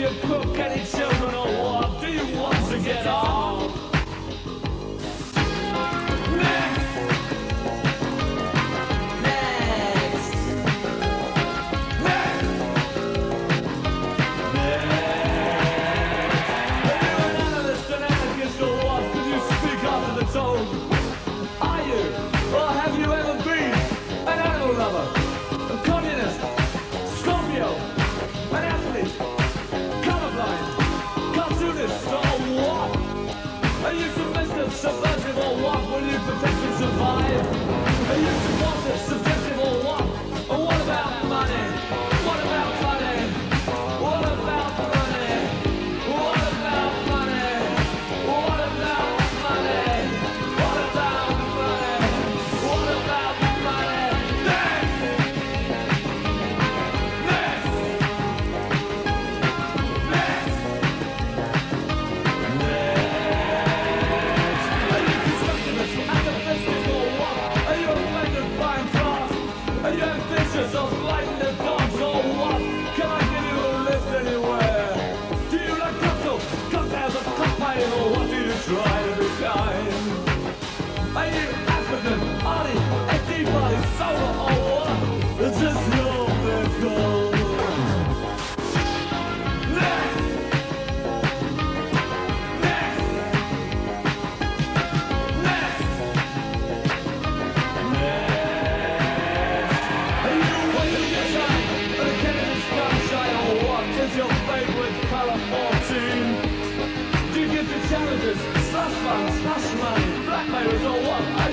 William Cook Moses. machine. You get the challenges, slash man, slash man, blackmailers or what?